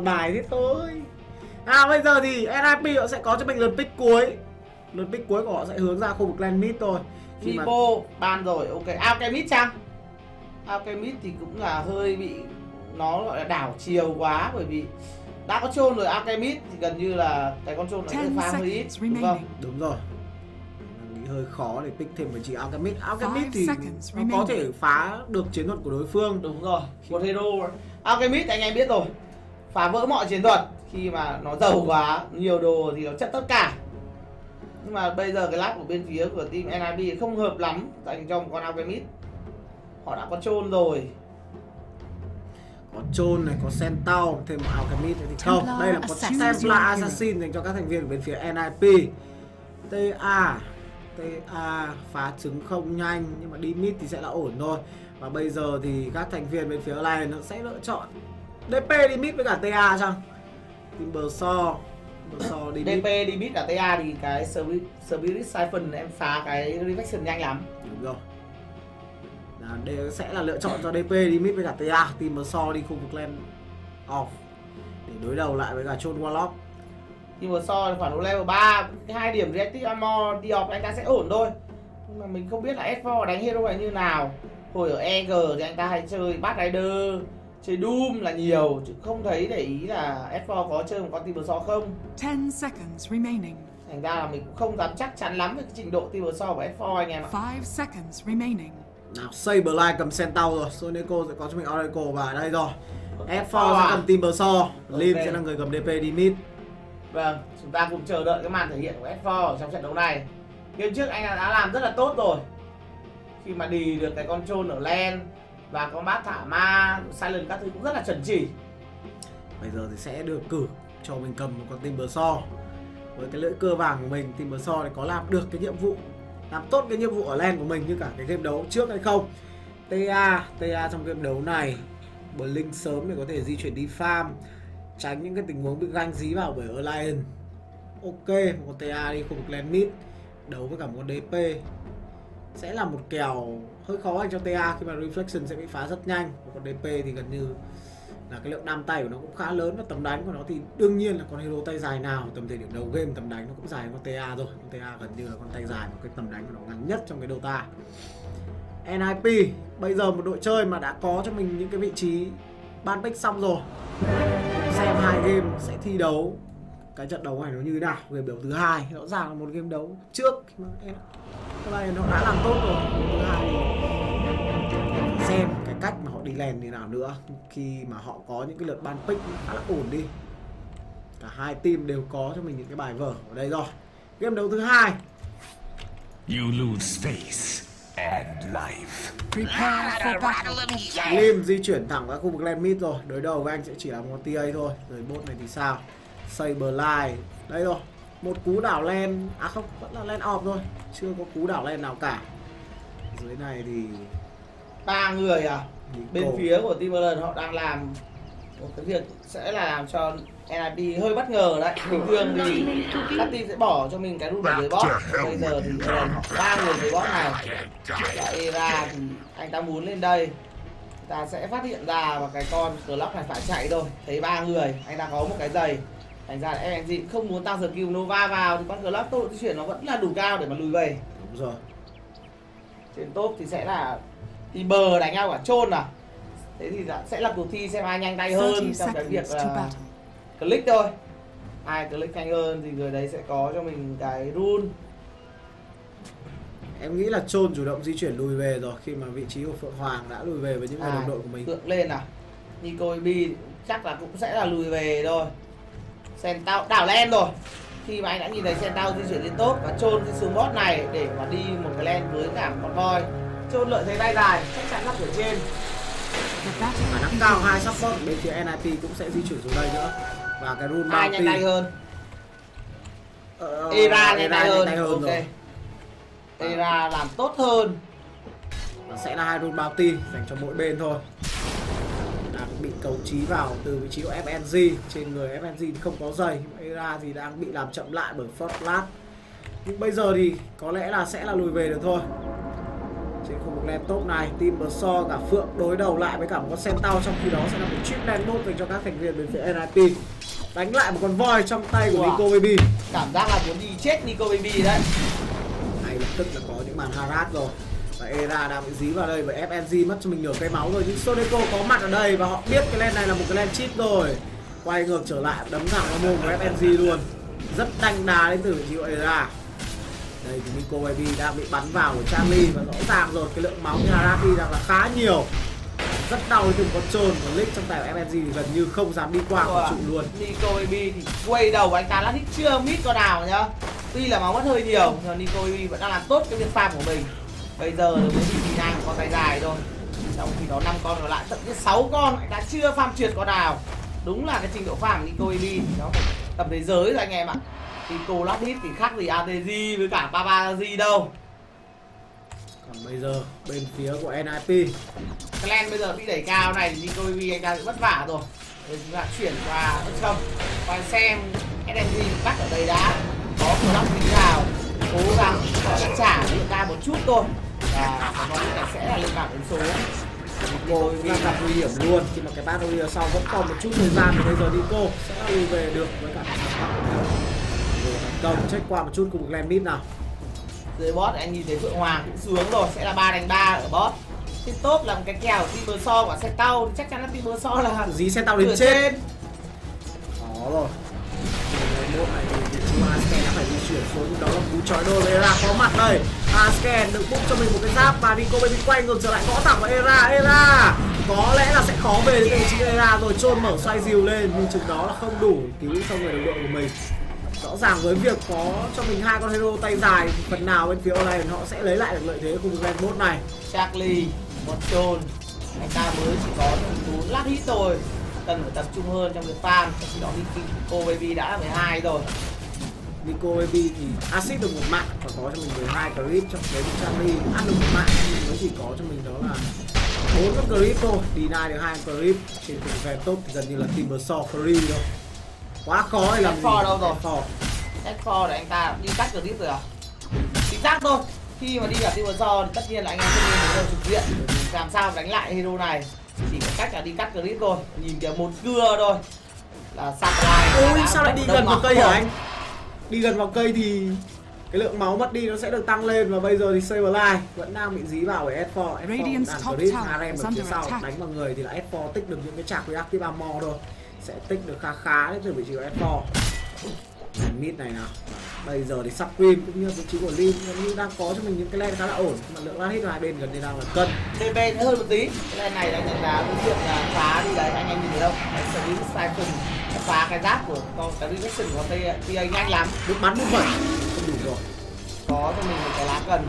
bài thế thôi. À bây giờ thì NIP họ sẽ có cho mình lượt pick cuối. Lượt pick cuối của họ sẽ hướng ra khu vực lane mid thôi. Khi mà ban rồi ok. Alchemist chăng? Alchemist thì cũng là hơi bị nó gọi là đảo chiều quá bởi vì đã có trôn rồi Alchemist thì gần như là cái con trôn nó sẽ pha hơi ít đúng không? đúng rồi. Mình nghĩ hơi khó để pick thêm một chị Alchemist. Alchemist thì nó có thể phá được chiến thuật của đối phương. Đúng rồi một hero Alchemist anh em biết rồi phá vỡ mọi chiến thuật khi mà nó giàu quá nhiều đồ thì nó chất tất cả nhưng mà bây giờ cái lap của bên phía của team NIB không hợp lắm dành cho một con Alchemist họ đã có trôn rồi có Chôn này, có Centaur, thêm một Alchemist thì không. Đây là có. Templar Assassin dành cho các thành viên bên phía NIP. TA TA phá trứng không nhanh nhưng mà đi mid thì sẽ là ổn thôi. Và bây giờ thì các thành viên bên phía này nó sẽ lựa chọn DP đi mid với cả TA chăng? Timber So Timber So đi mid. DP đi mid cả TA thì cái Spirit, Spirit Siphon em phá cái Reflection nhanh lắm Đúng rồi. Là đây sẽ là lựa chọn cho DP đi mid với cả TA, Timber So đi khu vực lane off để đối đầu lại với cả Chôn Warlock. mà so khoảng độ level 3 cái hai điểm reactive armor đi off anh ta sẽ ổn thôi nhưng mà mình không biết là S4 đánh hero này như nào hồi ở EG thì anh ta hay chơi Bad Rider chơi Doom là nhiều chứ không thấy để ý là S4 có chơi một con Timber Saw không Ten seconds remaining. thành ra là mình cũng không dám chắc chắn lắm về cái trình độ Timber Saw của S4 anh em ạ Five seconds remaining. Nào, Saberline cầm Centaur rồi, Soneco sẽ có cho mình Oracle và đây rồi. F4 S4 sẽ à? cầm Timber Saw, Lim Ok. sẽ là người cầm DP đi mid. Vâng, chúng ta cùng chờ đợi cái màn thể hiện của S4 ở trong trận đấu này. Game trước anh đã làm rất là tốt rồi. Khi mà đi được cái con trôn ở lane và combat bát thả ma, silent các thứ cũng rất là chuẩn chỉ. Bây giờ thì sẽ được cử cho mình cầm một con Timber Saw. Với cái lưỡi cưa vàng của mình, Timber Saw thì có làm được cái nhiệm vụ làm tốt cái nhiệm vụ ở len của mình như cả cái game đấu trước hay không. TA, TA trong game đấu này Blink sớm để có thể di chuyển đi farm tránh những cái tình huống bị ganh dí vào bởi Alliance ok một con TA đi khu vực len mid đấu với cả một con DP sẽ là một kèo hơi khó dành cho TA khi mà reflection sẽ bị phá rất nhanh. Còn DP thì gần như là cái lượng đam tay của nó cũng khá lớn và tầm đánh của nó thì đương nhiên là con hero tay dài nào tầm thời điểm đầu game tầm đánh nó cũng dài hơn con TA rồi. Con TA gần như là con tay dài một cái tầm đánh của nó ngắn nhất trong cái Dota. NIP bây giờ một đội chơi mà đã có cho mình những cái vị trí ban pick xong rồi. Xem hai game sẽ thi đấu cái trận đấu này nó như thế nào, game đấu thứ hai. Rõ ràng là một game đấu trước mà em cái này nó đã làm tốt rồi. Thứ hai. Thì xem cái cách mà họ đi lèn như nào nữa. Khi mà họ có những cái lượt ban pick khá là ổn đi. Cả hai team đều có cho mình những cái bài vở ở đây rồi. Game đấu thứ hai. You lose face and life. Prepare for battle. Lim di chuyển thẳng qua khu vực lane mid rồi. Đối đầu với anh sẽ chỉ là một TA thôi. Rồi bot này thì sao? Saberline Đây rồi Một cú đảo lane À không vẫn là lane off thôi Chưa có cú đảo lane nào cả Dưới này thì Ba người à? Bên Nico. phía của Allen họ đang làm một cái việc sẽ là làm cho NIP hơi bất ngờ đấy. Bình thường thì các team sẽ bỏ cho mình cái ở dưới boss. Bây giờ thì họ ba người dưới boss này. Và Era thì anh ta muốn lên đây ta sẽ phát hiện ra và cái con clock này phải chạy thôi thấy ba người anh ta có một cái giày thành ra là MNG cũng không muốn tăng skill Nova vào thì con clock tốc độ di chuyển nó vẫn là đủ cao để mà lùi về. Đúng rồi. Trên top thì sẽ là đi bờ đánh nhau cả chôn à? Thế thì đã- sẽ là cuộc thi xem ai nhanh tay hơn 30 trong cái việc là click thôi. Ai click nhanh hơn thì người đấy sẽ có cho mình cái rune Em nghĩ là Chôn chủ động di chuyển lùi về rồi Khi mà vị trí của Phượng Hoàng đã lùi về với những người À, đồng đội của mình. Tượng lên à? Nico Bi chắc là cũng sẽ là lùi về thôi Sen tao đảo lên rồi. Khi mà anh đã nhìn thấy Sen tao di chuyển lên top và chôn cái xuống bot này để mà đi một cái len với cả một con voi. Chôn lợi thế tay dài chắc chắn là ở trên. Khả năng cao hai support bên phía NIP cũng sẽ di chuyển xuống đây nữa. Và cái rune ai nhanh tay hơn. Ờ, Era nhanh tay hơn, tay ok. rồi. Era làm tốt hơn. Và sẽ là hai rune bounty dành cho mỗi bên thôi cầu trí vào từ vị trí của FNG trên người FNG thì không có giày Era thì đang bị làm chậm lại bởi First Blast nhưng bây giờ thì có lẽ là sẽ là lùi về được thôi. Trên khu vực lane top này team bờ so cả phượng đối đầu lại với cả một con sen tao trong khi đó sẽ là một chip lane mode dành cho các thành viên bên phía NIP đánh lại một con voi trong tay của Wow. Nico Baby. Cảm giác là muốn đi chết Nico Baby đấy. Ngay lập tức là có những màn harass rồi và Era đang bị dí vào đây và FNG mất cho mình nửa cây máu rồi nhưng Sodeco có mặt ở đây và họ biết cái lane này là một cái lane cheat rồi. Quay ngược trở lại đấm thẳng vào mồm của FNG luôn. Rất đanh đá đến từ vị trí của Era đây thì Nico Baby đang bị bắn vào của Charlie và rõ ràng rồi cái lượng máu đi đang là khá nhiều. Rất đau từng con trôn và lick trong tay của FNG thì gần như không dám đi qua của trụ luôn. Nico Baby thì quay đầu của anh ta đã thích chưa mít con nào nhá. Tuy là máu mất hơi nhiều nhưng Nico Baby vẫn đang làm tốt cái việc farm của mình Bây giờ mới đi bị ngang con tay dài thôi. Trong khi đó 5 con còn lại thậm chí 6 con ta chưa farm trượt con nào. Đúng là cái trình độ farm Nico thì nó tầm thế giới rồi anh em ạ. Nico lát hit thì khác gì ATG với cả Paparazzi đâu. Còn bây giờ bên phía của NIP Clan bây giờ bị đẩy cao này thì Nico Baby anh ta sẽ vất vả rồi. Rồi chúng ta chuyển qua bất không Qua xem SMG bắt ở đây đã. Có một lóc tí nào Cố gắng trả lượng ca một chút thôi. Và có là sẽ là lên bảng đến số. Nico đang gặp nguy hiểm luôn. Khi mà cái battle royale sau vẫn còn một chút thời gian thì bây giờ Nico sẽ đi về được với cả công check qua một chút lane mid nào. Dưới boss anh nhìn thấy Phượng Hoàng cũng sướng rồi Sẽ là 3 đánh 3 ở boss Tiếp tốt là một cái kèo Timber So của xe tàu thì chắc chắn là Timber So là dí xe tao đến chết. trên. Đó rồi. Người mốt này thì đã phải di chuyển xuống đó là cú chói đôi với Era có mặt đây. À, Asken được bung cho mình một cái giáp và Rico Baby quay ngược trở lại gõ thẳng vào Era. Era có lẽ là sẽ khó về đến vị trí Era rồi chôn mở xoay dìu lên nhưng chừng đó là không đủ cứu cho người đồng đội của mình. Rõ ràng với việc có cho mình hai con hero tay dài thì phần nào bên phía online họ sẽ lấy lại được lợi thế của khu vực lane này. Charlie, một chôn. Anh ta mới chỉ có bốn lát hit thôi. Cần phải tập trung hơn trong việc farm Trong khi đó Nico Baby đã là 12 rồi. Nico Baby thì acid được một mạng và có cho mình 12 clip trong đấy thì Charlie ăn được một mạng. Nhưng nó chỉ có cho mình đó là bốn con clip thôi deny được hai clip. Trên cùng về top thì gần như là Timber Saw free thôi. Quá khó để làm gì? F4 đâu rồi? F4. F4 để anh ta đi cắt clip rồi à? Chính xác thôi. Khi mà đi vào Timber So thì tất nhiên là anh em không nên hero trực diện. Làm sao đánh lại hero này? Chỉ có cách là đi cắt clip thôi. Nhìn kìa một cưa thôi. Là Samurai ôi đã sao lại đi gần máu cây hả anh đi gần vào cây thì cái lượng máu mất đi nó sẽ được tăng lên và bây giờ thì Saberline vẫn đang bị dí vào bởi S4 S4 Radiant's đàn tower Harem ở phía sau. đánh vào người thì là S4 tích được những cái chạc reactive armor thôi. Sẽ tích được khá khá đến từ vị trí của S4 mid này nào. Bây giờ thì Subqueen cũng như vị trí của Lim như đang có cho mình những cái lane khá là ổn. Mà lượng lát hit của hai bên gần như đang là cân. DB hơn một tí. Cái len này anh nhận là cái việc là phá đi đấy anh em nhìn thấy không? Cái Slim Siphon phá cái giáp của con cái reaction của con TA nhanh lắm. Nước bắn một vậy không đủ rồi. Có cho mình một cái lá cần.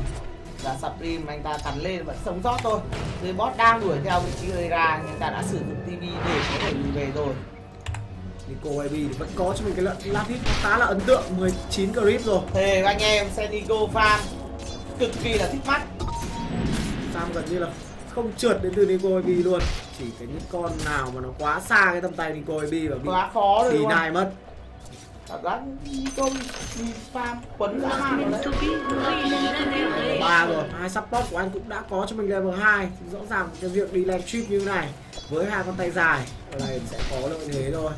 Và Supreme anh ta cắn lên vẫn sống sót thôi. Dưới boss đang đuổi theo vị trí gây ra nhưng ta đã sử dụng TV để có thể lùi về rồi. Nico Baby thì vẫn có cho mình cái lát hit khá là ấn tượng 19 grip rồi. Thề anh em Senico Farm cực kỳ là thích mắt. Sam gần như là không trượt đến từ Nico Baby luôn. Chỉ cái những con nào mà nó quá xa cái tầm tay Nico Baby và bị quá khó rồi nai mất. Cảm giác Nico farm quấn dã man rồi đấy. Ba rồi hai support của anh cũng đã có cho mình level 2 thì rõ ràng cái việc đi land trip như này với hai con tay dài ở này sẽ có lợi thế thôi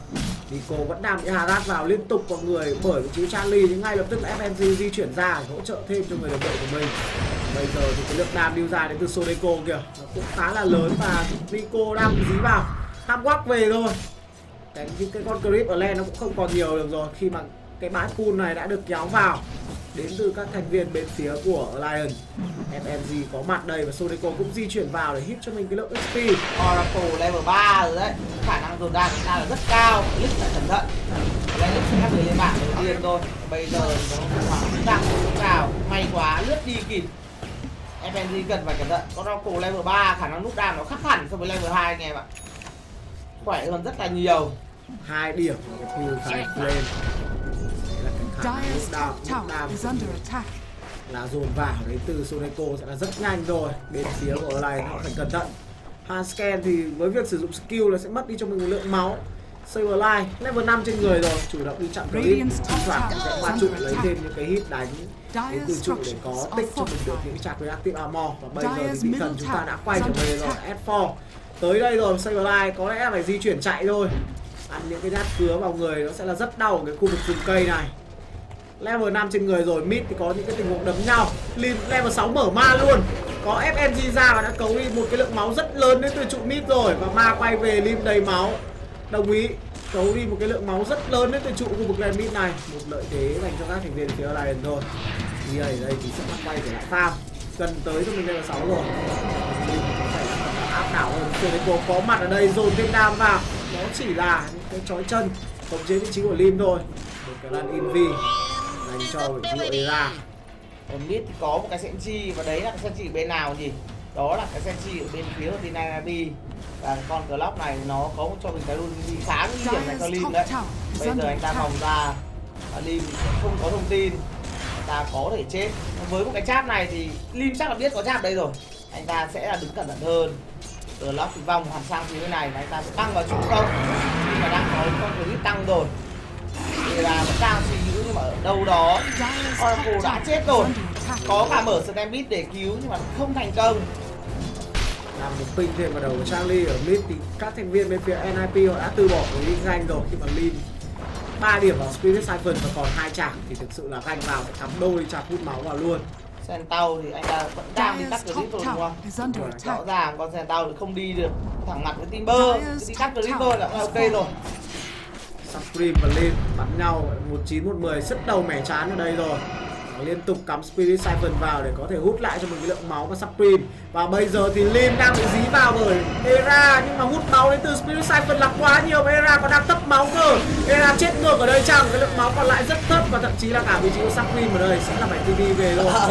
Nico vẫn đang bị harass vào liên tục mọi người, bởi vị trí Charlie nhưng ngay lập tức là FNG di chuyển ra để hỗ trợ thêm cho người đồng đội của mình. Bây giờ thì cái lượng đam điêu ra đến từ Sodeco kìa. Nó cũng khá là lớn và Nico đang bị dí vào. Tham quắc về rồi. cái những cái con clip ở len nó cũng không còn nhiều được rồi. Khi mà cái bãi pool này đã được kéo vào đến từ các thành viên bên phía của Lion FNG có mặt đây và Sodeco cũng di chuyển vào để hit cho mình cái lượng XP. Oracle level 3 rồi đấy. Khả năng dồn đan của ta là rất cao. Lích phải cẩn thận. Sẽ ép người lên bảng đầu tiên thôi. Bây giờ nó khoảng đang lúc nào. May quá lướt đi kịp. FNG cần phải cẩn thận. Oracle level 3 khả năng nút đam nó khác hẳn so với level 2 anh em ạ. Khỏe hơn rất là nhiều. Hai điểm. Của cái Purify Flame Đấy là top tower is under attack. dồn vào đến từ Soneco sẽ là rất nhanh rồi. Bên phía của này nó phải cẩn thận. Hansken thì với việc sử dụng skill là sẽ mất đi cho mình một lượng máu. Saberline level 5 trên người rồi. Chủ động đi chặn clip. Thoảng sẽ qua trụ lấy thêm những cái hit đánh đến từ trụ để có tích cho mình được những chặt với active armor. Và bây giờ thì thần chúng ta đã quay trở về rồi attack. S4 tới đây rồi Saberline có lẽ phải di chuyển chạy thôi. Ăn những cái nhát cứa vào người nó sẽ là rất đau ở cái khu vực rừng cây này level 5 trên người rồi, mid thì có những cái tình huống đấm nhau. Lim level 6 mở ma luôn. Có FMG ra và đã cấu đi một cái lượng máu rất lớn đến từ trụ mid rồi. Và ma quay về Lim đầy máu. Đồng ý, cấu đi một cái lượng máu rất lớn đến từ trụ khu vực lane mid này. Một lợi thế dành cho các thành viên phía lion rồi đi ở đây thì sẽ bắt quay trở lại farm. Gần tới cho mình level 6 rồi. Áp đảo hơn. Seneco có mặt ở đây, dồn thêm đam vào. Nó chỉ là những cái chói chân, khống chế vị trí của Lim thôi. Một cái lan invi dành cho Era ở mid thì có một cái senchi và đấy là cái senchi ở bên nào gì đó là cái senchi ở bên phía của team Nanabi và con clock này nó có cho mình cái luôn gì khá nguy hiểm này cho Lim đấy. bây giờ anh ta vòng ra và Lim không có thông tin. Anh ta có thể chết. Với một cái cháp này thì Lim chắc là biết có cháp đây rồi. Anh ta sẽ là đứng cẩn thận hơn. Clock thì vòng hẳn sang phía bên này và anh ta sẽ tăng vào trụ không khi mà đang có con clip tăng rồi. Thì là vẫn đang đâu đó. Oracle đã chết rồi. có cả mở Stampede để cứu nhưng mà không thành công. Làm một ping thêm vào đầu của Charlie. Ở mid thì các thành viên bên phía NIP họ đã từ bỏ cái Lin danh rồi. Khi mà Lin 3 điểm vào Spirit Siphon và còn hai chạc thì thực sự là ganh vào sẽ cắm đôi chạc hút máu vào luôn. Sentau thì anh ta vẫn đang đi cắt clip rồi đúng không? Rõ ràng con Sentau thì không đi được thẳng mặt với Timber. Chỉ đi cắt clip thôi là ok rồi. Supreme và Lin bắn nhau 19 110 rất đầu mẻ chán ở đây rồi. Liên tục cắm Spirit Siphon vào để có thể hút lại cho mình cái lượng máu của Supreme. Và bây giờ thì Lin đang bị dí vào bởi Era nhưng mà hút máu đến từ Spirit Siphon là quá nhiều. Và Era còn đang thấp máu cơ. Era chết ngược ở đây chăng? Cái lượng máu còn lại rất thấp và thậm chí là cả vị trí của Supreme ở đây sẽ là phải TV về rồi à,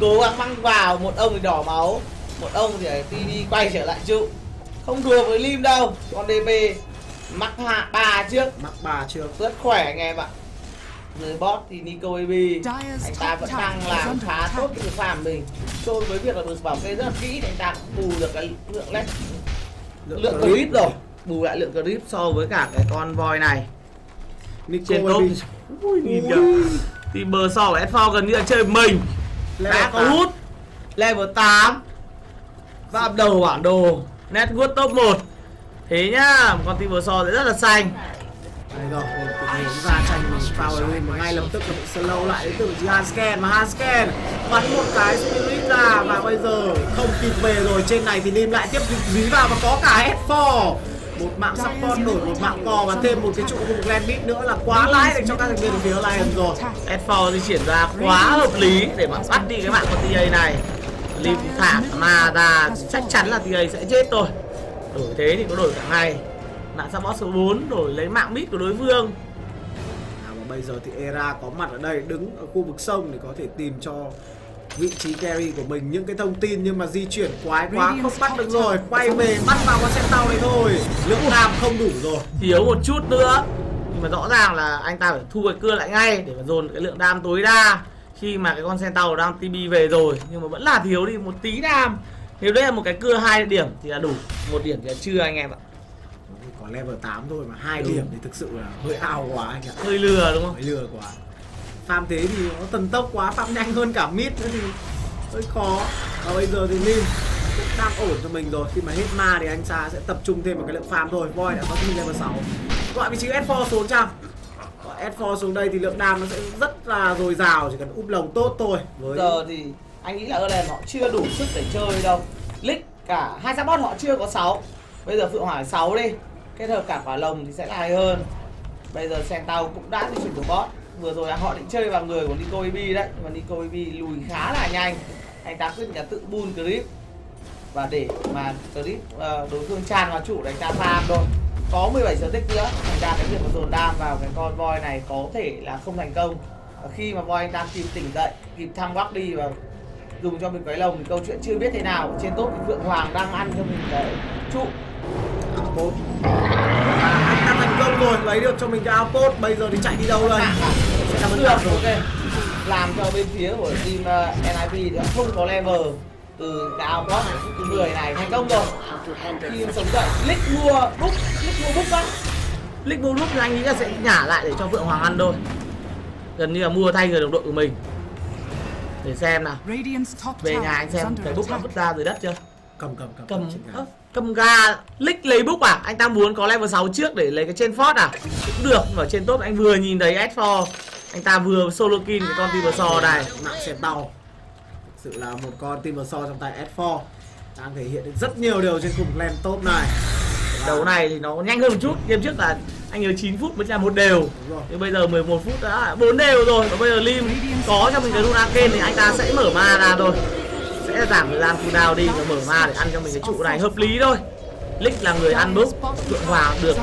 Cố gắng mang vào, một ông thì đỏ máu. Một ông thì TV quay trở lại trụ. Không đùa với Lim đâu, Còn dp mắc hạ bà trước. Mắc bà chưa? Rất khỏe anh em ạ. Dưới bot thì Nico AB Anh ta vẫn đang làm khá tốt cái việc farm mình. Trôi với việc là được bảo kê rất là kỹ anh ta cũng bù được cái lượng led lượng clip. rồi. Bù lại lượng clip so với cả cái con voi này. Nico trên top. Ui nhìn kìa. Thì bờ so của S4 gần như là chơi mình. Level đã có hút level 8 và đầu bản đồ. Network top 1 thế nhá một con bờ so sẽ rất là xanh. Đây rồi, một tình huống ra tranh Power Win mà ngay lập tức là bị slow lại đến từ Hansken mà Hansken bắn một cái Spirit ra và bây giờ không kịp về rồi. Trên này thì Lim lại tiếp tục dí vào và có cả S4 một mạng support đổi một mạng cò và thêm một cái trụ land mid nữa là quá lãi để cho các thành viên phía Alliance rồi. S4 di chuyển ra quá hợp lý để mà bắt đi cái mạng con TA này. Lim thả mà ra chắc chắn là TA sẽ chết rồi đổi thế thì có đổi cả ngày nạn support số 4 đổi lấy mạng mid của đối phương. À, và bây giờ thì Era có mặt ở đây đứng ở khu vực sông để có thể tìm cho vị trí carry của mình. Những cái thông tin nhưng mà di chuyển quái quá không bắt được rồi. quay về bắt vào con xe tàu này thôi. Lượng làm không đủ rồi. Thiếu một chút nữa. Nhưng mà rõ ràng là anh ta phải thu cái cưa lại ngay để mà dồn cái lượng đam tối đa. Khi mà cái con sen tàu đang TB về rồi nhưng mà vẫn là thiếu đi một tí đam nếu đây là một cái cưa hai điểm thì là đủ. Một điểm thì là chưa anh em ạ. Có level 8 thôi mà hai điểm thì thực sự là hơi ao quá anh ạ. Hơi lừa đúng không? Hơi lừa quá. Farm thế thì nó tần tốc quá farm nhanh hơn cả mid nữa thì hơi khó. Và bây giờ thì Lim cũng đang ổn cho mình rồi. Khi mà hết ma thì anh Sa sẽ tập trung thêm vào cái lượng farm thôi. Voi đã có thêm level 6 gọi vị trí S4 xuống chăng? Gọi S4 xuống đây thì lượng đam nó sẽ rất là dồi dào chỉ cần úp lồng tốt thôi. Với giờ thì anh nghĩ là Erlen họ chưa đủ sức để chơi đâu. Lick cả hai support họ chưa có 6 bây giờ Phượng hỏa 6 đi. Kết hợp cả quả lồng thì sẽ là hay hơn. Bây giờ sen tàu cũng đã di chuyển được bot. Vừa rồi họ định chơi vào người của Nico AB đấy. Nhưng mà Nico AB lùi khá là nhanh. Anh ta quyết định là tự bull clip và để mà clip ờ, đối phương tràn vào trụ để anh ta farm thôi. Có 17 sở tích nữa. Thành ra cái việc mà dồn đam vào cái con voi này có thể là không thành công. Khi mà voi anh ta kịp tỉnh dậy kịp thăng bắc đi và dùng cho mình cái lồng thì câu chuyện chưa biết thế nào. Trên top thì phượng hoàng đang ăn cho mình cái trụ. Outpost và anh ta thành công rồi lấy được cho mình cái outpost bây giờ thì chạy đi đâu đây? Sẽ là vấn được đề rồi ok. Làm cho bên phía của team uh, NIP thì không có level từ cái outpost này thứ 10 này thành công rồi. Khi sống dậy click mua book click mua book á Lick Blue thì anh nghĩ là sẽ nhả lại để cho Phượng Hoàng ăn thôi. Gần như là mua thay người đồng đội của mình Để xem nào. Về nhà anh xem cái bút đã vứt ra dưới đất chưa? Cầm cầm cầm Cầm ga Lick lấy bút à? Anh ta muốn có level 6 trước để lấy cái trên Ford à? Cũng được mà trên top anh vừa nhìn thấy S4 Anh ta vừa solo kill cái con Timbersaw này. Mạng xe tàu thực sự là một con Timbersaw trong tay S4 đang thể hiện được rất nhiều điều trên khung lane top này. Đấu này thì nó nhanh hơn một chút. Game trước là anh nhớ 9 phút mới ra một đều. Nhưng bây giờ 11 phút đã 4 đều rồi. Và bây giờ Lim có cho mình cái rune arcane thì anh ta sẽ mở ma ra thôi. Sẽ giảm thời gian cooldown đi và mở ma để ăn cho mình cái trụ này hợp lý thôi. Lick là người ăn bốc Phượng Hoàng được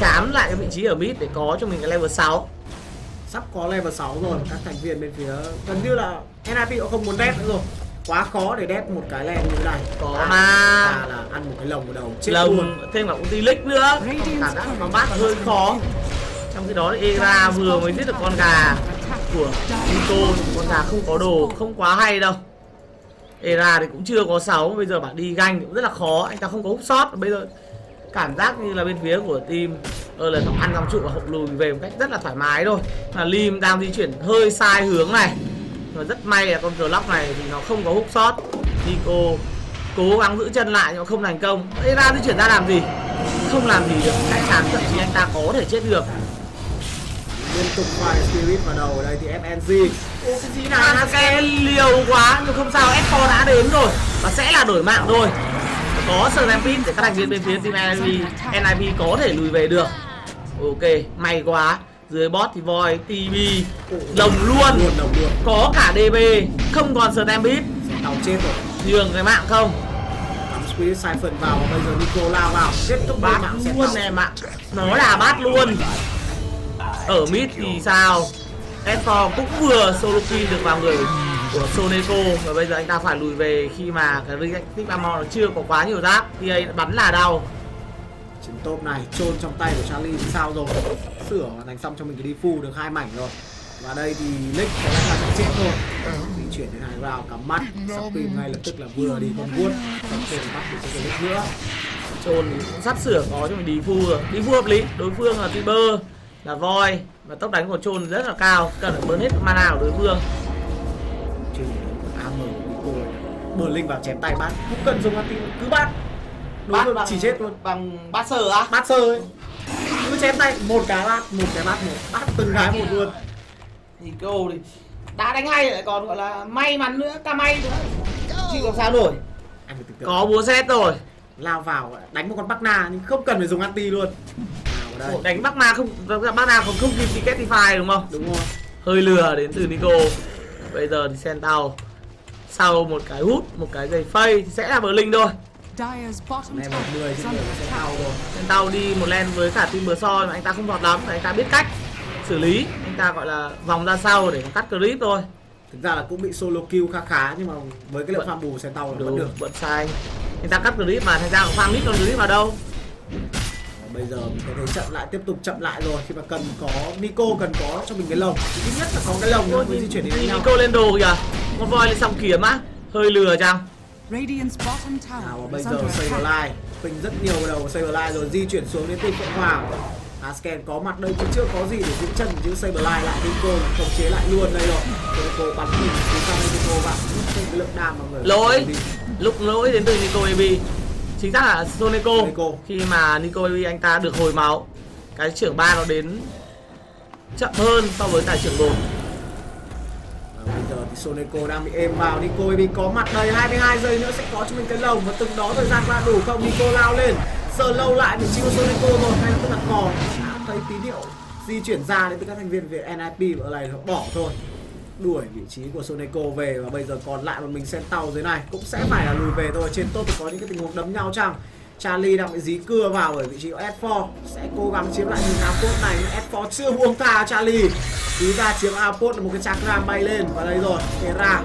chám lại cái vị trí ở mid để có cho mình cái level 6 sắp có level 6 rồi. Các thành viên bên phía gần như là NIP cũng không muốn đép nữa rồi quá khó để đép một cái lane như thế này. Có À, mà. à là ăn một cái lồng vào đầu chết luôn. Lồng thêm cả ty Lick nữa. Cảm giác nó bắt hơi khó. Trong khi đó thì Era vừa mới giết được con gà của Nico. Con gà không có đồ, không quá hay đâu. Era thì cũng chưa có 6 Bây giờ bảo đi ganh cũng rất là khó. Anh ta không có hút sót Bây giờ cảm giác như là bên phía của team Ơ là họ ăn trong trụ và họ lùi về một cách rất là thoải mái thôi. Là Lim đang di chuyển hơi sai hướng này Mà rất may là con lóc này thì nó không có hút sót Nico cố gắng giữ chân lại nhưng mà không thành công. Era di chuyển ra làm gì? Không làm gì được. Chắc chắn thậm chí anh ta có thể chết được. Liên tục fire spirit vào đầu ở đây thì FNG ô cái gì này? À, cái liều quá nhưng không sao. F4 đã đến rồi và sẽ là đổi mạng thôi. Có Stampede để các thành viên bên phía team NIP NIP có thể lùi về được. Ok may quá dưới bot thì voi TB đồng luôn. Luôn đồng luôn. Có cả DB không còn sẽ tàu chết rồi. Nhường cái mạng không? Cắm spirit siphon vào và bây giờ Nico lao vào. Kết thúc bát mạng luôn em ạ nó là bát luôn. Ở mid thì sao? S4 cũng vừa solo kill được vào người của Soneco. Và bây giờ anh ta phải lùi về khi mà cái Reactive Armor nó chưa có quá nhiều giáp. Thì ấy bắn là đau chiến top này chôn trong tay của Charlie thì sao rồi? Sửa thành xong cho mình cái đi full được hai mảnh rồi. Và đây thì Nick có lẽ là sẽ chết thôi. Di chuyển đến hai round cắm mắt. Supreme ngay lập tức là vừa đi con vuốt. Xong rồi bắt được cái Nick nữa. Thì cũng sắp sửa có cho mình đi phu rồi. Đi phu hợp lý. Đối phương là Tiber là voi. Và tốc đánh của Trồn rất là cao. Cần phải burn hết mana của đối phương. Chứ AM Nico bờ linh vào chém tay bắt không cần dùng anti cứ bắt đối phương chỉ chết luôn. bằng bát sờ á? Bát sơ ấy. Cứ chém tay một cái bát một cái bát một bắt từng cái một luôn. Thì câu thì đã đánh hay lại còn gọi là may mắn nữa ca may nữa. Chịu làm sao nổi anh phải tưởng tượng. Có búa xét rồi. Lao vào đánh một con bắc na nhưng không cần phải dùng anti luôn. Đây. Đánh bắc ma không bắc na còn không kịp đi Catify đúng không? Đúng không hơi lừa đến từ Nico. Bây giờ thì sen tàu sau một cái hút một cái giày phây thì sẽ là bờ linh thôi này một trên người sẽ cao rồi. Tàu đi một len với cả team bờ soi mà anh ta không vọt lắm. Anh ta biết cách xử lý. Anh ta gọi là vòng ra sau để cắt clip thôi. Thực ra là cũng bị solo kill khá khá nhưng mà với cái lượng farm bù sẽ tàu là vẫn được. vẫn sai. Anh ta cắt clip mà thành ra cũng farm ít con clip vào đâu? Bây giờ mình có thể chậm lại tiếp tục chậm lại rồi. Khi mà cần có Nico cần có cho mình cái lồng. Ít nhất là có cái lồng thôi mới di chuyển đến nhau. Nico lên đồ kìa. Con voi lên xong kiếm á. Hơi lừa chăng nào và bây giờ. Saberline Ping rất nhiều vào đầu Saberline rồi di chuyển xuống đến team Phượng Hoàng. Asken có mặt đây chứ chưa có gì để giữ chân chứ Saberline lại Nico khống chế lại luôn đây rồi. Nico bắn mình xuống sang đây Nico vào thêm cái lượng đam mà người Lỗi. lúc lỗi đến từ Nico AB chính xác là Soneco Soneco. khi mà Nico AB anh ta được hồi máu cái trưởng ba nó đến chậm hơn so với tài trưởng một thì Soneco đang bị êm vào. Nico bị có mặt đầy 22 giây nữa sẽ có cho mình cái lồng và từng đó thời gian qua đủ không? Nico lao lên, sờ lâu lại mình chiêu Soneco rồi hay là tức là cò. Đã thấy tín hiệu di chuyển ra đến từ các thành viên về NIP và ở này họ bỏ thôi. Đuổi vị trí của Soneco về và bây giờ còn lại một mình sen tàu dưới này. Cũng sẽ phải là lùi về thôi. Trên top thì có những cái tình huống đấm nhau chăng? Charlie đang bị dí cưa vào ở vị trí của S4 sẽ cố gắng chiếm lại những outpost này nhưng S4 chưa buông tha Charlie. Dí ra chiếm outpost là một cái chakram bay lên. Và đây rồi Kera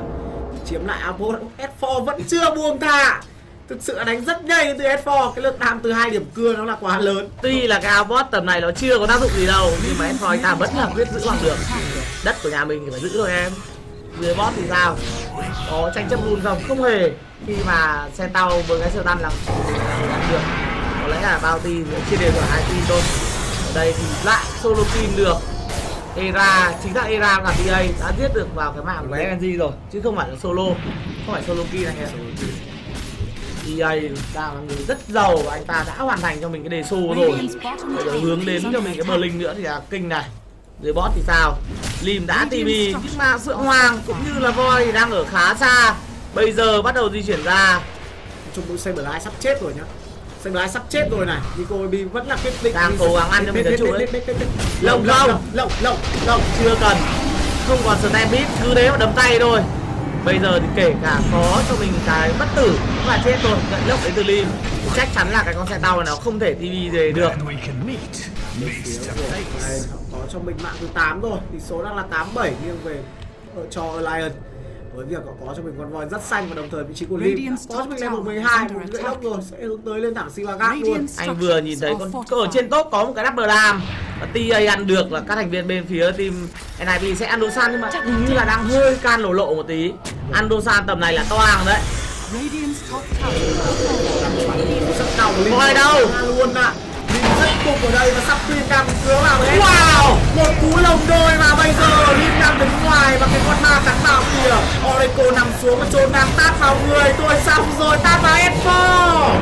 chiếm lại outpost S4 vẫn chưa buông tha. Thực sự đánh rất nhanh từ S4 cái lượng đam từ hai điểm cưa nó là quá lớn. Tuy là cái Albot tầm này nó chưa có tác dụng gì đâu nhưng mà Enfoy anh ta vẫn là quyết giữ bằng được. Đất của nhà mình thì phải giữ thôi em dưới bot thì sao? Có tranh chấp luôn không? Không hề. Khi mà xe tàu với cái sơ tăng là là được. Có lẽ là bao ti chia đều ở hai team thôi. Ở đây thì lại solo kill được. Era chính là Era và TA đã giết được vào cái mạng của FNG rồi. Chứ không phải là solo. Không phải solo kill anh em TA đang là người rất giàu và anh ta đã hoàn thành cho mình cái đề xô rồi. Tower hướng đến cho mình cái bờ linh nữa thì là kinh này dưới bot thì sao? Lim đã tv nhưng mà phượng hoàng cũng như là voi thì đang ở khá xa. Bây giờ bắt đầu di chuyển ra. Trong mũi Saberlight sắp chết rồi nhá. Saberlight sắp chết rồi này. Nico Baby vẫn là quyết định Đang cố gắng ăn cho mình Biết, trụ đấy. Lồng không? lồng lồng lồng chưa cần. Không còn stampede cứ thế mà đấm tay thôi. Bây giờ thì kể cả có cho mình cái bất tử cũng là chết rồi gậy lốc đến từ lim thì chắc chắn là cái con xe tàu này nó không thể tv về được. to có cho mình mạng thứ 8 rồi. Tỷ số đang là 87 nghiêng về ở cho Alliance. Với việc họ có cho mình con voi rất xanh và đồng thời vị trí của Lim có cho mình level tower 12 is một gậy lốc rồi sẽ hướng tới lên thẳng Sivagat luôn. Radiant anh vừa nhìn thấy con ở trên top có một cái double lam và TA ăn được là các thành viên bên phía team NIP sẽ ăn đồ san nhưng mà chắc hình như là đang hơi can lộ lộ một tí. Ăn đồ san tầm này là toang đấy Lim Voi đâu? ra luôn ạ. Lim rất cục ở đây và sắp pin cam cứa vào đấy wow. Một cú lồng đôi mà bây giờ Lim đang đứng ngoài và cái con ma cắn vào kìa. Oracle nằm xuống và trốn đang tát vào người. Tôi xong rồi tát vào F4.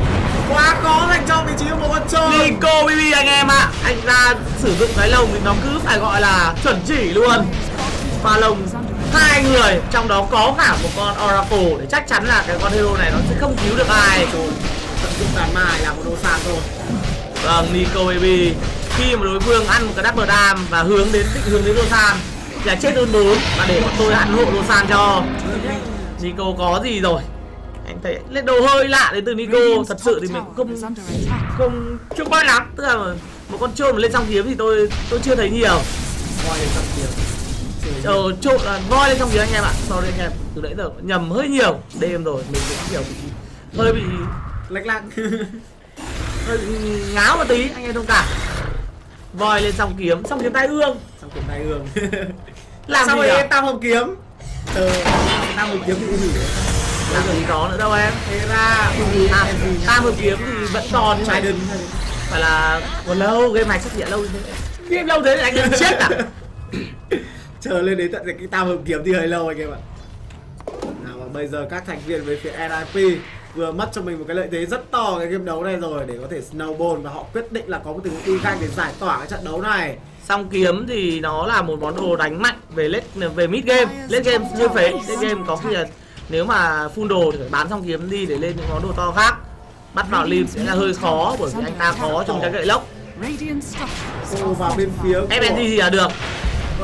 Quá khó dành cho vị trí của một con trâu Nico BB anh em ạ. Anh ta sử dụng cái lồng thì nó cứ phải gọi là chuẩn chỉ luôn. Pha lồng hai người. Trong đó có cả một con Oracle. Để chắc chắn là cái con hero này nó sẽ không cứu được ai dụng tàn mài là một đồ sàn rồi. Vâng Nico BB Khi mà đối phương ăn một cái double dam Và hướng đến định hướng đến Rosan Thì là chết đơn 4 Và để bọn tôi ăn hộ Rosan cho. Nico có gì rồi? Anh thấy lên đồ hơi lạ đến từ Nico. Thật sự thì mình tower không không chưa quen lắm. Tức là một con trôn mà lên song kiếm thì tôi tôi chưa thấy nhiều. Voi lên trong tiền ờ trộn là voi lên song kiếm anh em ạ. Sorry anh em từ nãy giờ nhầm hơi nhiều. Đêm rồi mình cũng kiểu bị hơi bị hơi bị ngáo một tí anh em thông cảm. Voi lên song kiếm song kiếm tai ương. Trong kiếm tay hương làm sao vậy? à? tam hồng kiếm. Ờ tam hồng kiếm bị hủy làm gì có nữa đâu em. Thế ra tam hợp kiếm thì vẫn còn nhưng mà đừng phải là còn lâu game này xuất hiện lâu như thế. Game lâu thế thì anh em chết à? Chờ lên đến tận cái tam hồng kiếm thì hơi lâu anh em ạ. Nào và bây giờ các thành viên với phía NIP vừa mất cho mình một cái lợi thế rất to cái game đấu này rồi để có thể snowball và họ quyết định là có một tình huống canh để giải tỏa cái trận đấu này. Song kiếm thì nó là một món đồ đánh mạnh về late về mid game. Late game như phế late game có khi là nếu mà full đồ thì phải bán song kiếm đi để lên những món đồ to khác. Bắt vào lim sẽ là hơi khó bởi vì anh ta có trong cái gậy lốc ô vào bên phía của FNG thì là được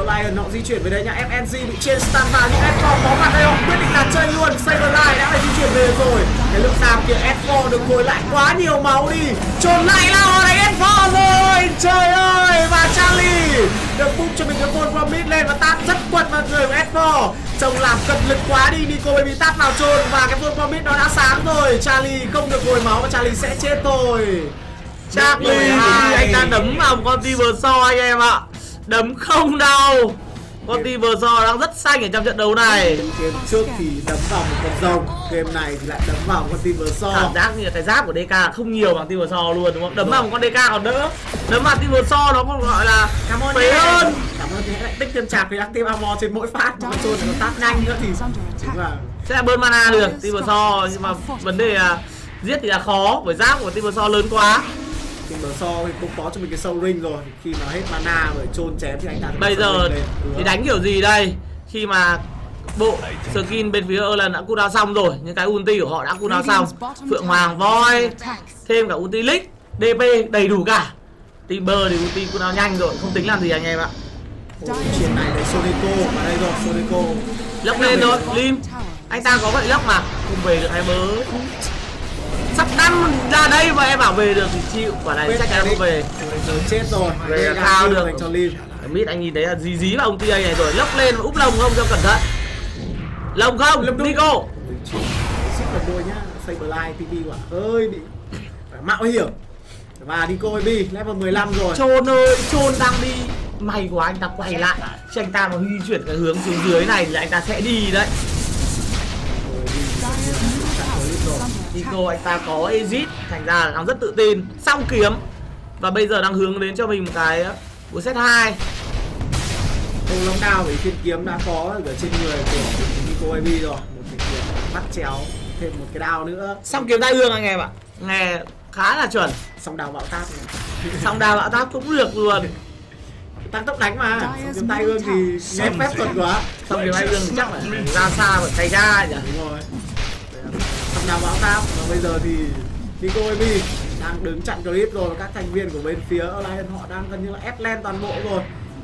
Lion họ di chuyển về đây nhá FNG bị trên stand vào. Nhưng F4 có mặt đây họ quyết định là chơi luôn. Saberline đã phải di chuyển về rồi. Cái lượng đam kia F4 được hồi lại quá nhiều máu đi. Trồn lại là họ đánh F4 rồi. Trời ơi và Charlie được bung cho mình cái phone promise lên và tát rất quật vào người của F4 trông làm cật lực quá đi. Nico Baby tát vào trôn và cái phone promise nó đã sáng rồi. Charlie không được hồi máu và Charlie sẽ chết thôi. Charlie anh ta đấm vào một con Tiversaw anh em ạ đấm không đau con Tiversaw đang rất xanh ở trong trận đấu này. Game trước thì đấm vào một con rồng game này thì lại đấm vào một con tim vờ so. Cảm giác như là cái giáp của DK không nhiều bằng Tiversaw luôn đúng không? Đấm vào một con DK còn đỡ. Đấm vào Tiversaw nó còn gọi là cảm ơn phế hơn. Cảm ơn lại tích thêm chạp thì active armor trên mỗi phát con trôn nó tát nhanh nữa thì đúng là sẽ là bơn mana được Tiversaw nhưng mà vấn đề là giết thì là khó bởi giáp của Tiversaw lớn quá tim vờ so thì cũng có cho mình cái sâu ring rồi. Khi mà hết mana bởi trôn chém thì anh ta bây giờ thì đánh kiểu gì đây? Khi mà bộ skin bên phía Erlen đã cooldown xong rồi những cái ulti của họ đã cooldown xong. Phượng Hoàng voi thêm cả ulti lick DP đầy đủ cả. Timber thì ulti cooldown nhanh rồi không tính làm gì anh em ạ. Ôi, chuyện này đấy Sonico mà đây rồi Sonico. Lốc lên rồi Lim. Anh ta có vậy lốc mà không về được em ơi sắp năm ra đây mà em bảo về được thì chịu. Quả này chắc chắn không về. rồi chết rồi. Về kill được. dành cho Lim. Biết anh nhìn thấy là dí dí vào ông tia này rồi. Lốc lên úp lồng không cho cẩn thận. Lồng không? Lồng. Nico. Ship lần đôi nhá. Saberline TP quả hơi bị mạo hiểm. Và Nico Baby level 15 rồi. Trôn ơi, Trôn đang đi. May quá anh ta quay lại. Chứ anh ta mà huy chuyển cái hướng xuống dưới này thì anh ta sẽ đi đấy Nico anh ta có Exit. Thành ra là đang rất tự tin. Song kiếm. Và bây giờ đang hướng đến cho mình một cái của set 2 Không long đao vì thiên kiếm đã có ở trên người của Nico Baby rồi. Một cái kiếm bắt chéo thêm một cái đao nữa. Xong kiếm tai ương anh em ạ. Nghe khá là chuẩn. Xong đao bạo táp xong đào bạo táp cũng được luôn. Tăng tốc đánh mà. Xong kiếm tay ương thì nghe phép thuật quá. Xong kiếm tai ương chắc là ra xa và tay ra nhỉ? Đúng rồi Xong đao bạo táp Và bây giờ thì Nico Baby đang đứng chặn clip rồi. Và các thành viên của bên phía Lion họ đang gần như là ép lên toàn bộ rồi.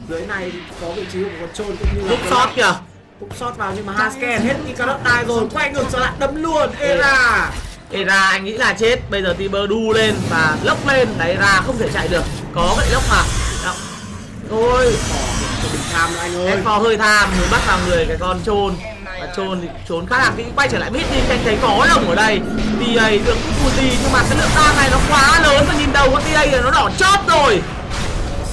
Dưới này có vị trí của con trôn cũng như là lúc sót kìa. Cũng sót vào nhưng mà Hasken hết cái carrot đai rồi. Quay ngược trở lại đấm luôn. Era Era anh nghĩ là chết. Bây giờ Tiber đu lên và lốc lên. Đấy ra không thể chạy được. Có vậy lốc mà. Đó. thôi tham anh ơi. F4 hơi tham muốn bắt vào người cái con trôn và trôn thì trốn khá là kỹ quay trở lại mid đi anh thấy có lồng ở đây. TA được ulti nhưng mà cái lượng đam này nó quá lớn và nhìn đầu con TA là nó đỏ chót rồi.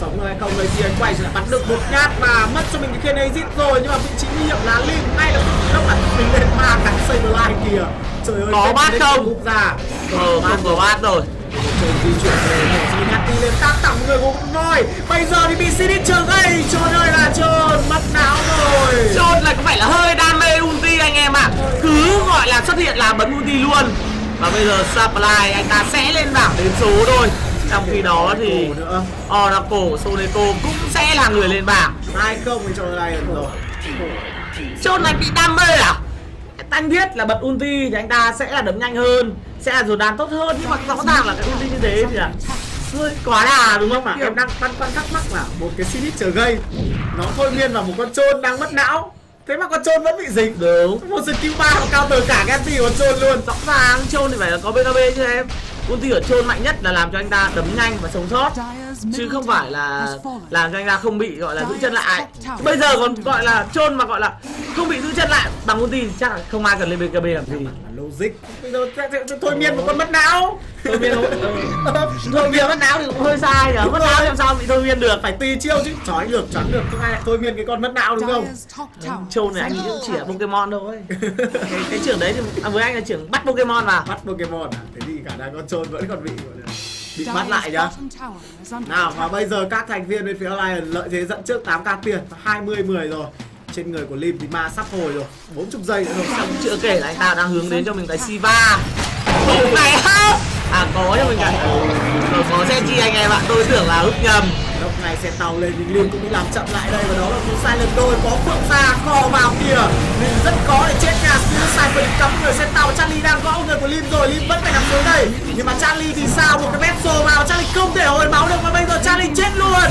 Sống hay không đây thì anh quay trở lại bắn được một nhát và mất cho mình cái khiên exit rồi. Nhưng mà vị trí nguy hiểm là Lim ngay lập tức nó bắn mình lên ma cắn Saberline kìa. Trời ơi Có bát không? ra. Ờ không có bát rồi Trời di chuyển về nhảy xuống nhát đi lên tác tặng người của con voi bây giờ thì bị Sinit chờ gây trôn ơi là trôn mất não rồi Trôn là có phải là hơi đam mê ulti anh em ạ? Cứ gọi là xuất hiện là bấm ulti luôn. Và bây giờ Supply, anh ta sẽ lên bảng đến số thôi. Trong khi đó thì Oracle Soneco cũng sẽ là người lên bảng. Hai không thì cho này rồi chôn này bị đam mê à? Anh biết là bật ulti thì anh ta sẽ là đấm nhanh hơn. Sẽ là dồn đàn tốt hơn Nhưng mà rõ ràng là cái ulti như thế thì là hơi quá đà đúng không ạ? Em đang băn khoăn thắc mắc là một cái Sinit chờ gây nó thôi miên vào một con trôn đang mất não. Thế mà con trôn vẫn bị dính. Đúng. Một skill ba cao từ cả cái của con trôn luôn. Rõ ràng Trôn thì phải là có BKB chứ em Ulti ở Trôn mạnh nhất là làm cho anh ta đấm nhanh và sống sót. Chứ không phải là làm cho anh ta không bị gọi là giữ chân lại. Bây giờ còn gọi là chôn mà gọi là không bị giữ chân lại bằng ulti chắc là không ai cần lên BKB làm gì. Logic. Bây giờ th- th- th- thôi miên một con mất não thôi miên thôi. Miên mất não thì cũng hơi sai nhở mất não làm sao bị thôi miên được? Phải tùy chiêu chứ. Chói được choáng được. Không ai lại thôi miên cái con mất não đúng không? Chôn này anh nghĩ cũng chỉ là Pokemon thôi. Cái, cái trưởng đấy thì à, với anh là trưởng bắt Pokemon mà. Bắt Pokemon à? Thế thì khả năng con trôn vẫn còn bị bị bắt lại nhá nào và bây giờ các thành viên bên phía Lion lợi thế dẫn trước 8k tiền. 20 10 rồi. Trên người của Lim thì ma sắp hồi rồi. 40 giây nữa xong chưa kể là anh ta đang hướng đến cho mình cái Siva Một này ha à có cho mình cái ở ờ, có chi anh em ạ. Tôi tưởng là ức nhầm. Lúc này xe tàu lên nhưng Lim cũng bị làm chậm lại đây, và đó là cú sai lần đôi có Phượng ra kho vào kìa. Lim rất khó để chết nhà cú sai phải cắm người xe tàu. Charlie đang gõ người của Lim rồi. Lim vẫn phải nằm xuống đây. Nhưng mà Charlie thì sao? Một cái mét xô vào. Charlie không thể hồi máu được và bây giờ Charlie chết luôn.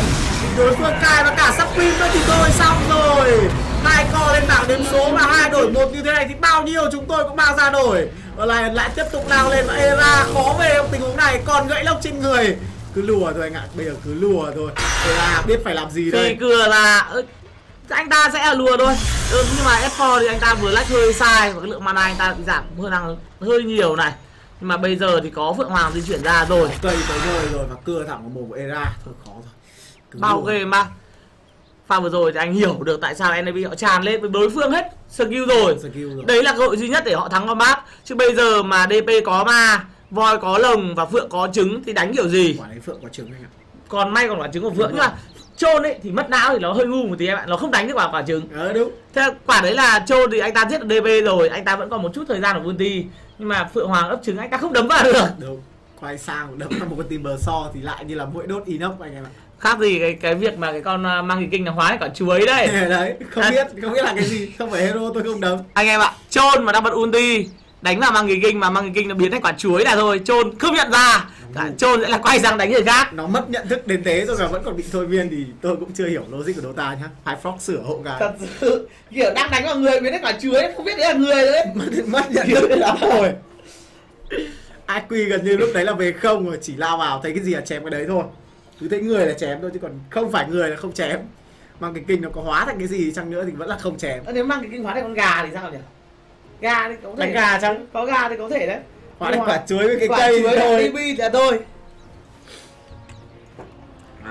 Đối phương cài và cả sắp pin nữa thì thôi, xong rồi. Hai co lên bảng đếm số và hai đổi một như thế này thì bao nhiêu chúng tôi cũng mang ra đổi và lại lại tiếp tục lao lên và Era khó về trong tình huống này. Còn gãy lốc trên người. Cứ lùa thôi anh ạ bây giờ cứ lùa thôi. Era biết phải làm gì đây? cửa là anh ta sẽ là lùa thôi. Ừ, nhưng mà F4 thì anh ta vừa lách hơi sai và cái lượng mana anh ta bị giảm hơi năng hơi nhiều này. Nhưng mà bây giờ thì có Phượng Hoàng di chuyển ra rồi. Cây tới nơi rồi và cưa thẳng vào mồm của Era thôi khó rồi. Cứ bao game mà pha vừa rồi thì anh hiểu được tại sao NAB họ tràn lên với đối phương hết skill rồi. Skill rồi. đấy là cơ hội duy nhất để họ thắng con bác. Chứ bây giờ mà DP có ma voi có lồng và phượng có trứng thì đánh kiểu gì? Quả đấy Phượng có trứng anh ạ. Còn may còn quả trứng của phượng. Nhưng mà trôn ấy thì mất não thì nó hơi ngu một tí em ạ. Nó không đánh được vào quả trứng. Ờ đúng. Thế quả đấy là trôn thì anh ta giết được DP rồi. Anh ta vẫn còn một chút thời gian ở ulti nhưng mà phượng hoàng ấp trứng anh ta không đấm vào được. Đúng. Quay sang đấm vào một con tim bờ so thì lại như là mũi đốt inox anh em ạ khác gì cái cái việc mà cái con uh, mang kỳ kinh nó hóa quả chuối đấy. Đấy không À. biết không biết là cái gì không phải hero tôi không đấm. Anh em ạ trôn mà đang bật ulti đánh vào mang kỳ kinh mà mang kỳ kinh nó biến thành quả chuối là thôi trôn không nhận ra. Cả trôn sẽ là quay sang đánh người khác. Nó mất nhận thức đến thế rồi mà vẫn còn bị thôi miên thì tôi cũng chưa hiểu logic của Dota nhá. Hai frog sửa hộ gái. Thật sự kiểu đang đánh vào người biến thành quả chuối không biết đấy là người đấy. Mất mất nhận thức. lắm rồi IQ gần như lúc đấy là về không rồi chỉ lao vào thấy cái gì là chém cái đấy thôi cứ thấy người là chém thôi chứ còn không phải người là không chém. Mang cái kinh nó có hóa thành cái gì chăng nữa thì vẫn là không chém. Nếu mang kỳ kinh hóa thành con gà thì sao nhỉ? Gà thì có thể. Đánh gà chăng? Có gà thì có thể đấy. Hóa thành quả chuối với cái quả cây chuối thôi. TB là thôi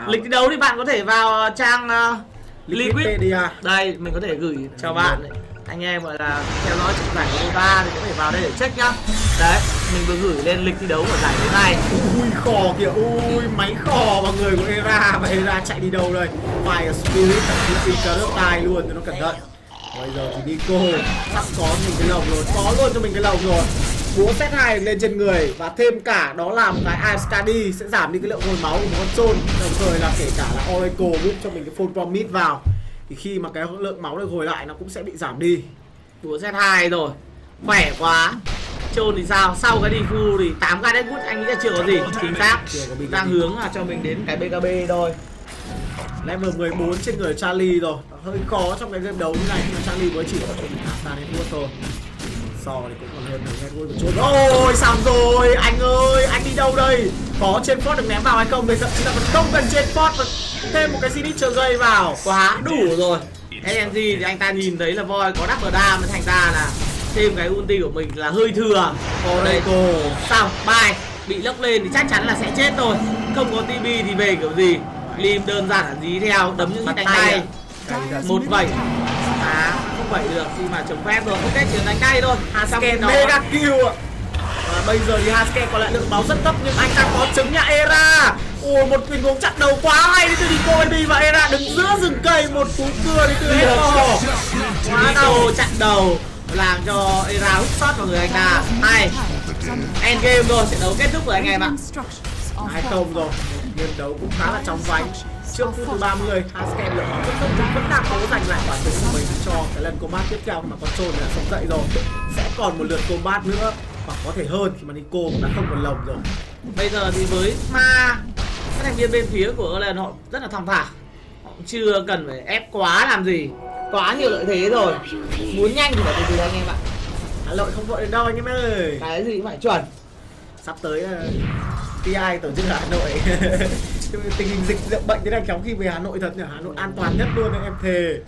lịch thi đấu thì bạn có thể vào trang uh, Liquid đây mình có thể gửi cho bạn này anh em, gọi là, theo dõi trận giải của Dota thì có thể vào đây để check nhá. Đấy, mình vừa gửi lên lịch thi đấu của giải thế này ui, khò kìa, ui, máy khò vào người của Era và Era chạy đi đâu đây? Fire Spirit thậm chí Icarus tai luôn, cho nó cẩn thận. Bây giờ thì Nico, sắp có mình cái lồng rồi, có luôn cho mình cái lồng rồi. Búa set hai lên trên người, và thêm cả đó là một cái Ice Cardi sẽ giảm đi cái lượng hồi máu của một con trôn đồng thời là kể cả là Oracle giúp cho mình cái full promise vào thì khi mà cái lượng máu được hồi lại nó cũng sẽ bị giảm đi. Đùa set 2 rồi. Khỏe quá. Trôn thì sao? Sau cái defu thì 8 cái Deadwood anh nghĩ là chưa có gì. Chính xác. Đang hướng là cho mình đến cái BKB thôi. Level 14 trên người Charlie rồi. Hơi khó trong cái game đấu như này nhưng mà Charlie mới chỉ có mình hạ sàn Network thôi so thì cũng còn hơn được Network một chút. Ôi xong rồi. Anh ơi anh đi đâu đây? Có trên fort được ném vào hay không? Bây giờ chỉ là còn không cần trên fort mà thêm một cái signature gây vào. Quá đủ rồi. SMG thì anh ta nhìn thấy là voi có double mới thành ra là thêm cái ulti của mình là hơi thừa. Đây. Oracle xong bài bị lốc lên thì chắc chắn là sẽ chết thôi không có TB thì về kiểu gì? Lim đơn giản là dí theo đấm những đánh tay tay. Dyer's một vẩy. À không vẩy được khi mà chống phép rồi. Ok chỉ đánh tay thôi. Đó- mega kill ạ. Và bây giờ thì Haskell còn lại lượng máu rất thấp nhưng anh ta có trứng nhà Era. Ôi một tình huống chặn đầu quá hay đến từ Nico Baby và Era đứng giữa rừng cây một cú cưa đến từ Hector quá đầu chặn đầu. Làm cho Era hút shot vào người anh ta. Hay end game rồi trận đấu kết thúc rồi anh em ạ. Hai không rồi. Game đấu cũng khá là chóng vánh trước phút thứ 30 Haskell lượng máu rất nhưng vẫn đang cố giành lại quả trứng của mình cho cái lần combat tiếp theo mà con trôn đã sống dậy rồi. Sẽ còn một lượt combat nữa hoặc có thể hơn khi mà Nico cũng đã không còn lồng rồi. Bây giờ thì với ma các thành viên bên phía của Erlen họ rất là thong thả. Họ chưa cần phải ép quá làm gì. Quá nhiều lợi thế rồi. Muốn nhanh thì phải từ từ anh em ạ. Hà Nội không vội đến đâu anh em ơi. Cái gì cũng phải chuẩn. Sắp tới uh, TI tổ chức ở Hà Nội tình hình dịch dịch bệnh thế này khéo khi về Hà Nội thật nhỉ? Hà Nội an toàn nhất luôn đấy em thề.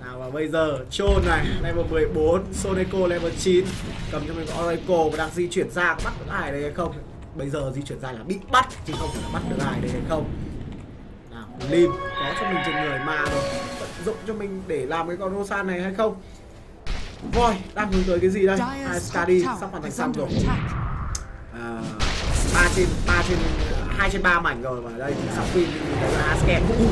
Nào và bây giờ Chôn này level 14 Soneco level 9 cầm cho mình Oracle và đang di chuyển ra bắt được ai đây hay không? Bây giờ di chuyển ra là bị bắt chứ không phải là bắt được ai đây hay không? Nào Lim có cho mình trên người mà rồi. Tận dụng cho mình để làm cái con Rosan này hay không? Voi đang hướng tới cái gì đây? Skadi sắp hoàn thành xong rồi. À, trên ba trên hai trên ba mảnh rồi ở đây thì sắp thì đấy là Asken cũng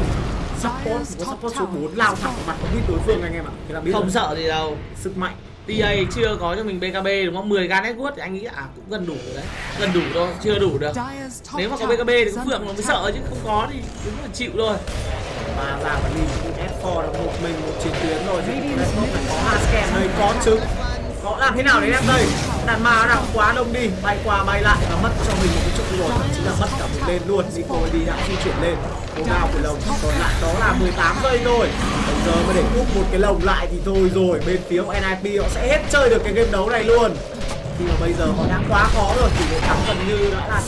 support có support số 4 lao thẳng vào mặt của đối phương anh em ạ. Thế là biết không rồi. sợ gì đâu. Sức mạnh. TA chưa có cho mình BKB đúng không? 10 gan network thì anh nghĩ à cũng gần đủ rồi đấy. Gần đủ thôi chưa đủ được. Nếu mà có BKB thì cũng phượng nó mới sợ chứ không có thì đúng là chịu thôi. Và ra và đi S4 là một mình một chiến tuyến rồi. Thì S4 phải có Asken đây có trứng. Nó làm thế nào đấy em đây? Đàn ma nó quá đông đi, bay qua bay lại và mất cho mình một cái chỗ rồi, thậm chí là mất cả một lên luôn. Zico đi đã di chuyển lên. Một nào của lồng còn lại đó là 18 giây thôi. Bây giờ mà để úp một cái lồng lại thì thôi rồi, bên phía của NIP họ sẽ hết chơi được cái game đấu này luôn. Khi mà bây giờ họ đang quá khó rồi, tỷ lệ thắng gần như đã là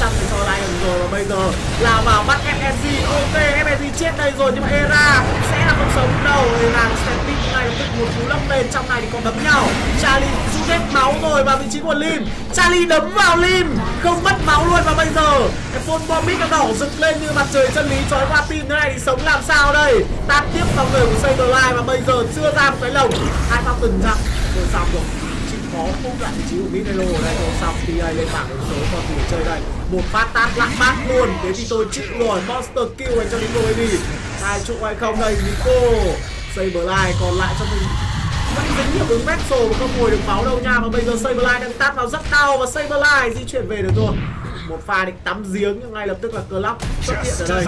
99% thì cho Lion rồi và bây giờ là vào bắt FNG. Ok, FNG chết đây rồi nhưng mà Era cũng sẽ là không sống đâu. Era là tin này cũng một cú lấp lên trong này thì còn đấm nhau. Charlie rút hết máu rồi vào vị trí của Lim. Charlie đấm vào Lim, không mất máu luôn và bây giờ cái phone bomb mít đỏ rực lên như mặt trời chân lý trói qua tim thế này thì sống làm sao đây? Tạt tiếp vào người của Saberline và bây giờ chưa ra một cái lồng. Hai pha từng chặng rồi xong rồi có không lại vị trí của Minero ở đây, rồi xong thì lên bảng đấu số còn gì chơi đây. Một phát tát lại bát luôn thế thì tôi chịu rồi monster kill dành cho Nico Baby. Hai trụ hay không đây, Nico? Saberline còn lại cho mình. Vẫn dính hiệu ứng Vexel mà không ngồi được máu đâu nha. Và bây giờ Saberline đang tát vào rất đau và Saberline di chuyển về được rồi một pha định tắm giếng nhưng ngay lập tức là Clock xuất hiện ở đây.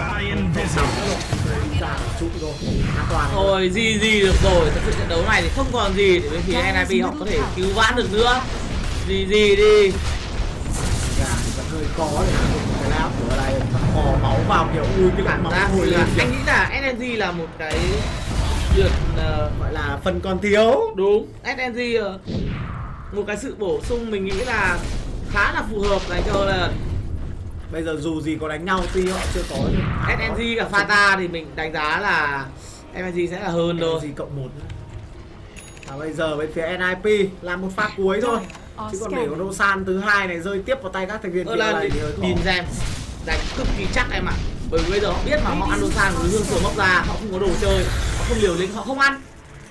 chút rồi an toàn rồi. thôi gì gì được rồi. Thật sự trận đấu này thì không còn gì để bên phía NIP họ có thể cứu vãn được nữa. Gì gì đi. Dạ, vẫn hơi khó để cái của đây mò máu vào kiểu ui cái cảm máu hồi là anh nghĩ là SNG là một cái lượt ờ, gọi là phần còn thiếu. Đúng. SNG ờ, một cái sự bổ sung mình nghĩ là khá là phù hợp dành cho là bây giờ dù gì có đánh nhau tuy họ chưa có SNG cả Fata thì mình đánh giá là SNG sẽ là hơn thôi. Gì cộng một và bây giờ bên phía NIP làm một pha cuối thôi. chứ còn để con Rosan thứ hai này rơi tiếp vào tay các thành viên kia là này thì hơi khó. nhìn xem đánh cực kỳ chắc em ạ. Bởi vì bây giờ họ biết mà họ ăn đồ sang với hương sườn móc ra họ không có đồ chơi họ không liều lĩnh họ không ăn.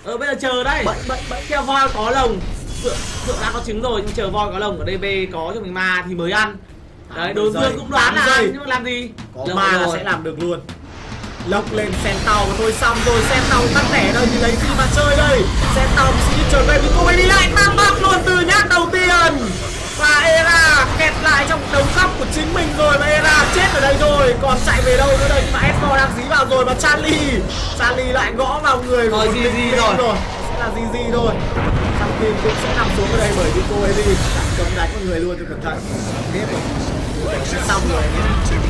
Ờ bây giờ chờ đây. Bậy bậy bậy. Theo voi có lồng. Phượng phượng đã có trứng rồi nhưng chờ voi có lồng ở DB có cho mình ma thì mới ăn đấy đối phương cũng đoán là giây. nhưng mà làm gì? Có ma là rồi. sẽ làm được luôn. Lộc lên sen tàu và tôi xong rồi sen tàu tắt tẻ đây thì lấy gì mà chơi đây? Sen tàu sĩ trở về với cô ấy đi lại tam bắp luôn từ nhát đầu tiên. Và era kẹt lại trong đống khóc của chính mình rồi và era chết ở đây rồi. Còn chạy về đâu nữa đây? Mà Esco đang dí vào rồi và Charlie Charlie lại gõ vào người của Rồi, một lính lính rồi. rồi. Sẽ là GG thôi. Thằng Kim cũng sẽ nằm xuống ở đây bởi vì cô ấy đi. Cấm đánh một người luôn cho cẩn thận. Biết rồi xong rồi anh em